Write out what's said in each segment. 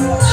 Yes.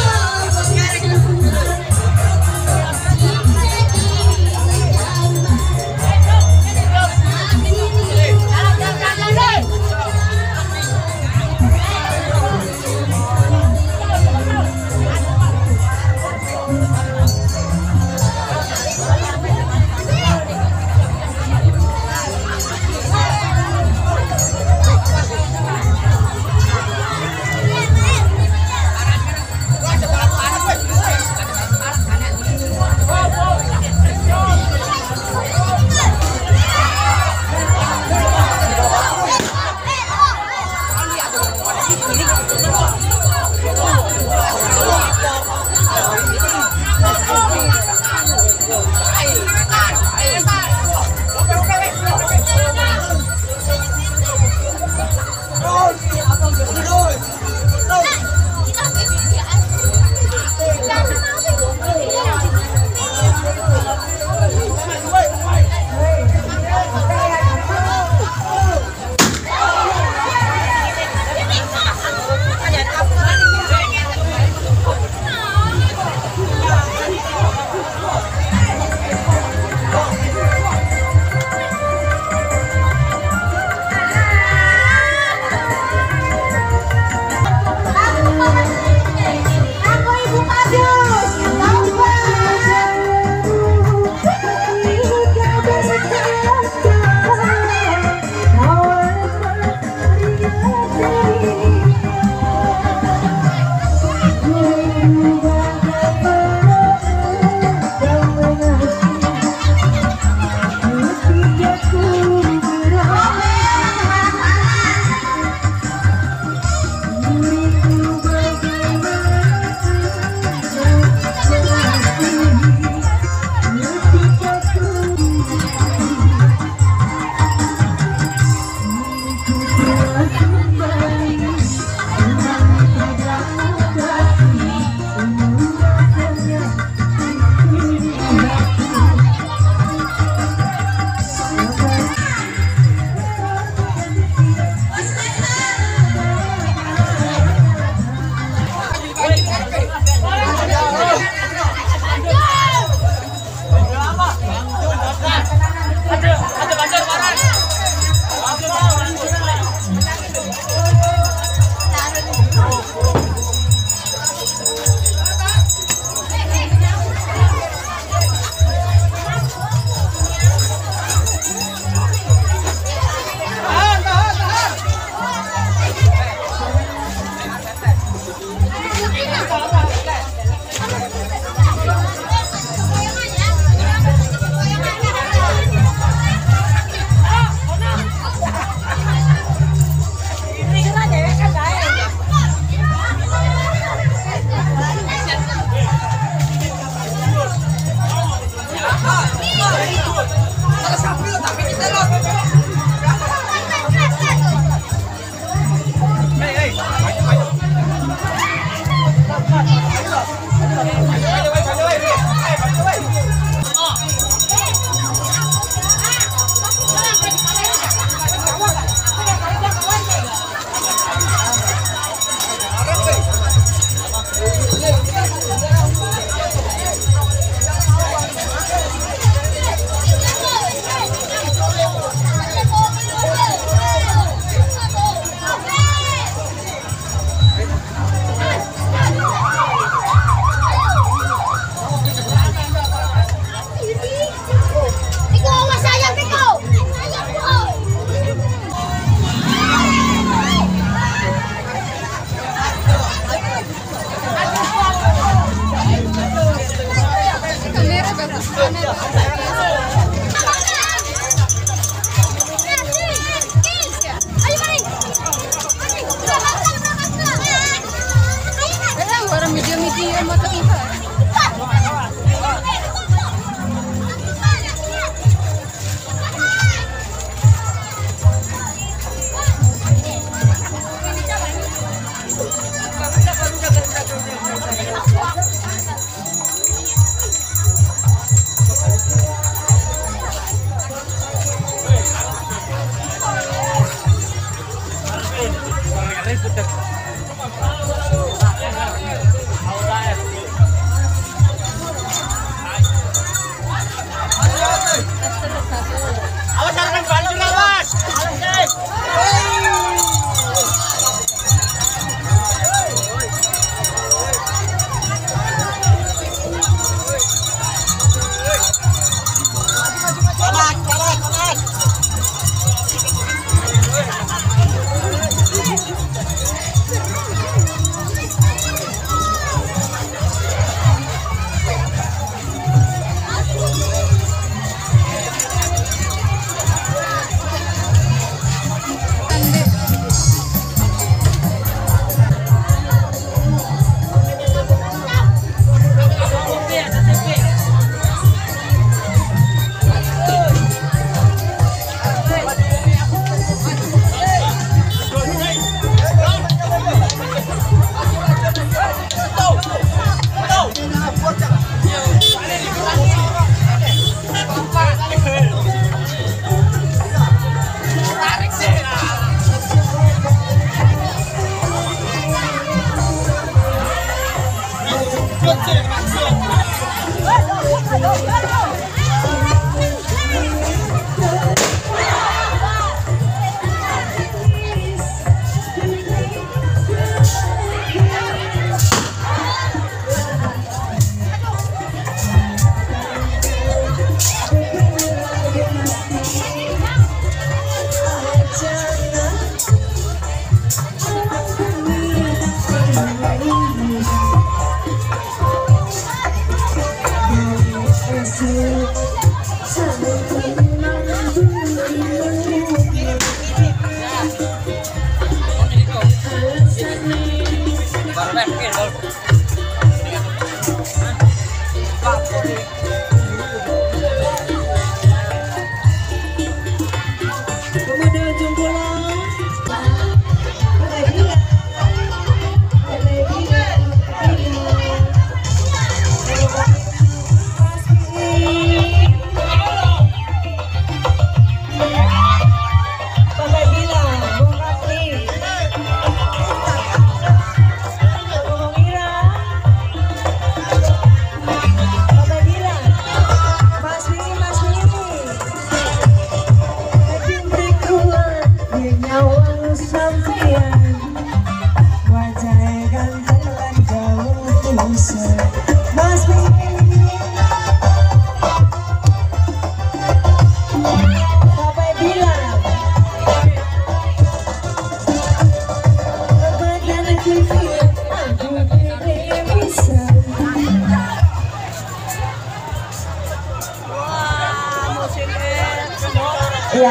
¡Vamos!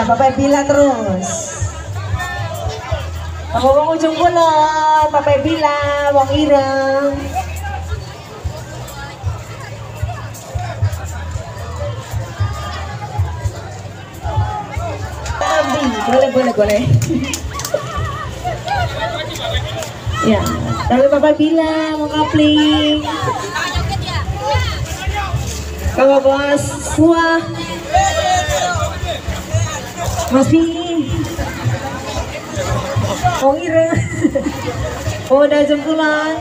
Bapak Bila terus. Ako wong ujung kulon, Bapak Bila, wong ireng. Boleh, boleh, boleh. ya, tapi Bapak bilang mau kapling. Bapak bos, wah. Masih. Oh ira. Oh udah jam pulang.